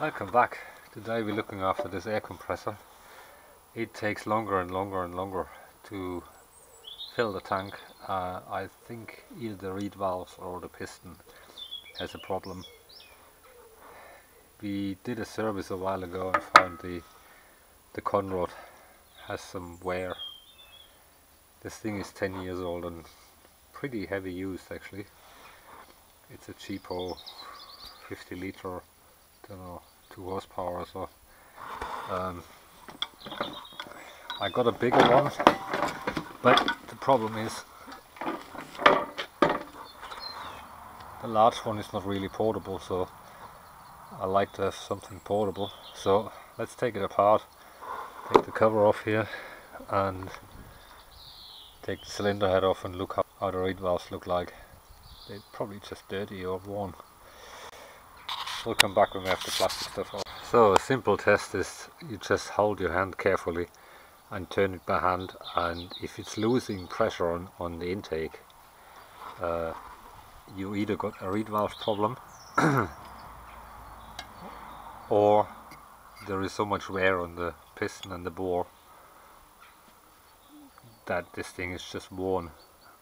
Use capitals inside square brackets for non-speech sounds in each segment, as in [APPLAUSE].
Welcome back. Today we're looking after this air compressor. It takes longer and longer and longer to fill the tank. Uh, I think either the reed valves or the piston has a problem. We did a service a while ago and found the the conrod has some wear. This thing is 10 years old and pretty heavy used actually. It's a cheapo 50 liter don't know, two horsepower or so. Um, I got a bigger one, but the problem is the large one is not really portable, so I like to have something portable. So let's take it apart, take the cover off here, and take the cylinder head off and look how, how the reed valves look like. They're probably just dirty or worn. We'll come back when we have plastic stuff off. So a simple test is you just hold your hand carefully and turn it by hand and if it's losing pressure on, on the intake uh, you either got a reed valve problem [COUGHS] or there is so much wear on the piston and the bore that this thing is just worn.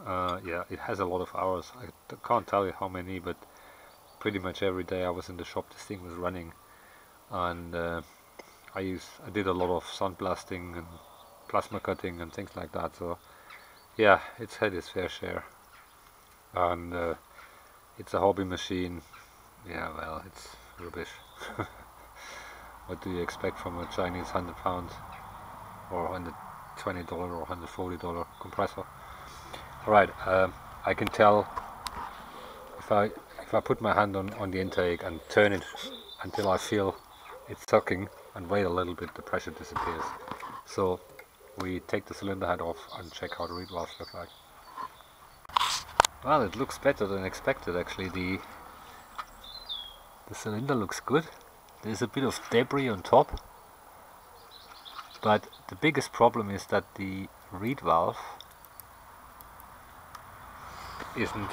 Uh, yeah, it has a lot of hours. I can't tell you how many, but pretty much every day I was in the shop this thing was running. And uh, I use I did a lot of sandblasting and plasma cutting and things like that. So yeah it's had its fair share. And uh, it's a hobby machine. Yeah well it's rubbish. [LAUGHS] What do you expect from a Chinese 100 pound or 120 dollar or 140 dollar compressor? All right um, I can tell if I if I put my hand on, on the intake and turn it until I feel it's sucking and wait a little bit, the pressure disappears. So we take the cylinder head off and check how the reed valves look like. Well, it looks better than expected actually. The, the cylinder looks good. There's a bit of debris on top. But the biggest problem is that the reed valve isn't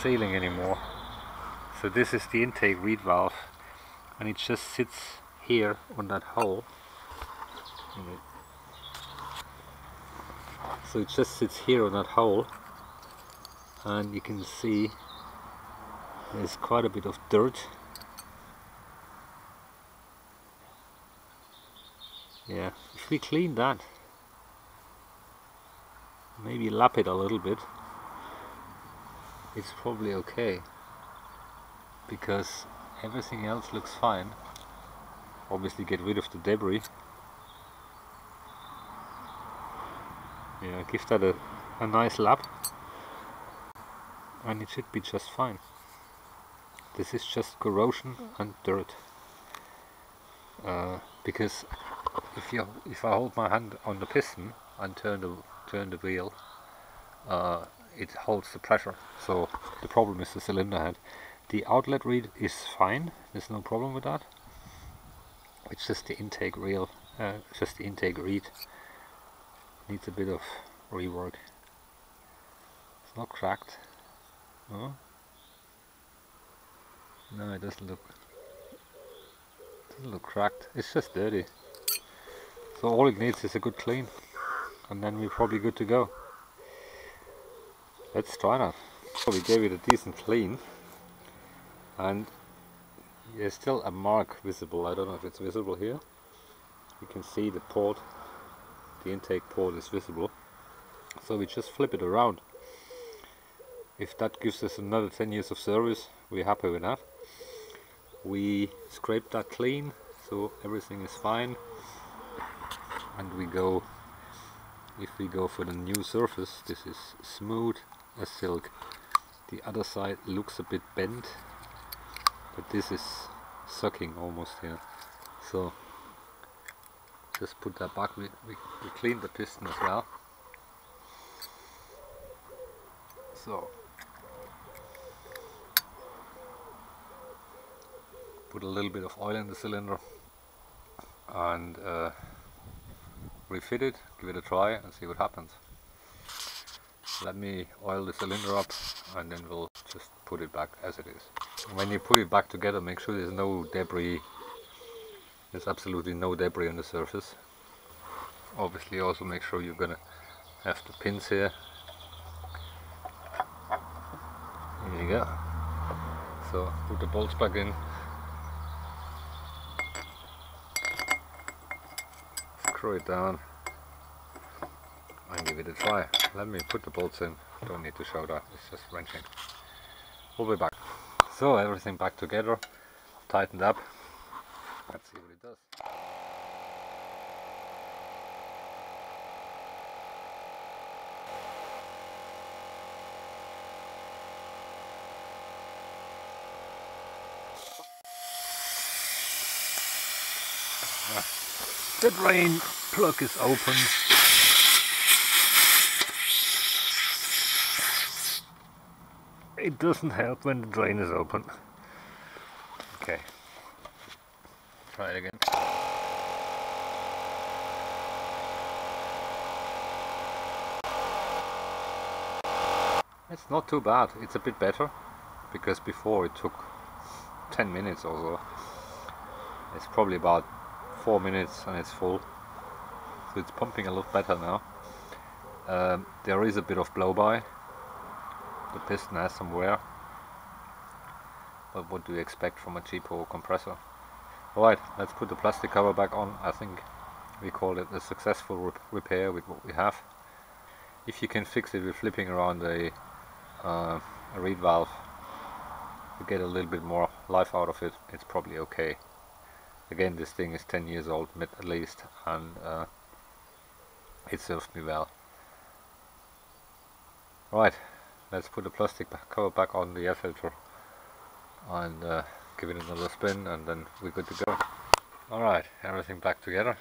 sealing anymore so this is the intake reed valve and it just sits here on that hole. So it just sits here on that hole and you can see there's quite a bit of dirt. Yeah if we clean that maybe lap it a little bit it's probably okay because everything else looks fine. Obviously get rid of the debris. Yeah give that a, a nice lap and it should be just fine. This is just corrosion and dirt. Uh, because if you if I hold my hand on the piston and turn the turn the wheel uh, it holds the pressure. So the problem is the cylinder head the outlet reed is fine, there's no problem with that. It's just the intake reel, uh, just the intake reed needs a bit of rework. It's not cracked. No, no it doesn't look doesn't look cracked. It's just dirty. So all it needs is a good clean and then we're probably good to go. Let's try that. So we gave it a decent clean and there's still a mark visible. I don't know if it's visible here. You can see the port. The intake port is visible. So we just flip it around. If that gives us another 10 years of service we're happy with that. We scrape that clean so everything is fine. And we go if we go for the new surface this is smooth as silk. The other side looks a bit bent but this is sucking almost here. So just put that back. We, we, we cleaned the piston as well. So. Put a little bit of oil in the cylinder and uh, refit it, give it a try and see what happens. Let me oil the cylinder up and then we'll just put it back as it is when you put it back together make sure there's no debris. There's absolutely no debris on the surface. Obviously also make sure you're gonna have the pins here. There you go. So put the bolts back in. Screw it down. And give it a try. Let me put the bolts in. Don't need to show that. It's just wrenching. We'll be back so everything back together tightened up. Let's see what it does. Ah. The drain plug is open. It doesn't help when the drain is open. Okay. Try it again. It's not too bad. It's a bit better because before it took 10 minutes or so. It's probably about 4 minutes and it's full. So it's pumping a lot better now. Um, there is a bit of blow by. The piston has some wear. But what do you expect from a cheapo compressor? Alright, let's put the plastic cover back on. I think we call it a successful rep repair with what we have. If you can fix it with flipping around a, uh, a reed valve to get a little bit more life out of it, it's probably okay. Again, this thing is 10 years old at least, and uh, it served me well. Right, let's put the plastic cover back on the air filter and uh, give it another spin and then we're good to go. Alright, everything back together.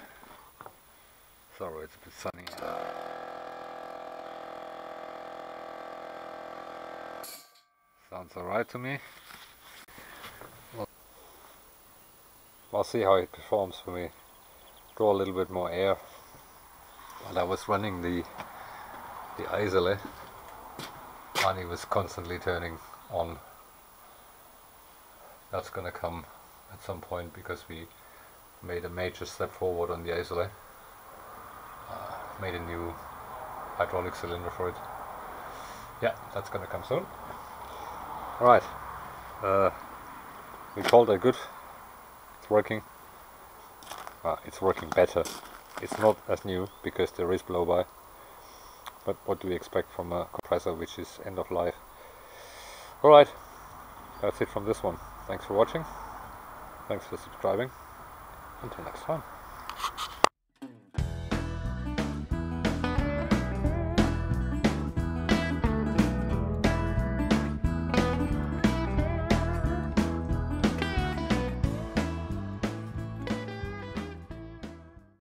Sorry, it's a bit sunny. Sounds alright to me. I'll see how it performs for me. Draw a little bit more air. While I was running the the Isola it was constantly turning on. That's gonna come at some point because we made a major step forward on the Isola. Uh, made a new hydraulic cylinder for it. Yeah, that's gonna come soon. Alright, uh, we called it good it's working. Uh, it's working better. It's not as new because there is blow by. But what do we expect from a compressor which is end of life? Alright, that's it from this one. Thanks for watching. Thanks for subscribing. Until next time.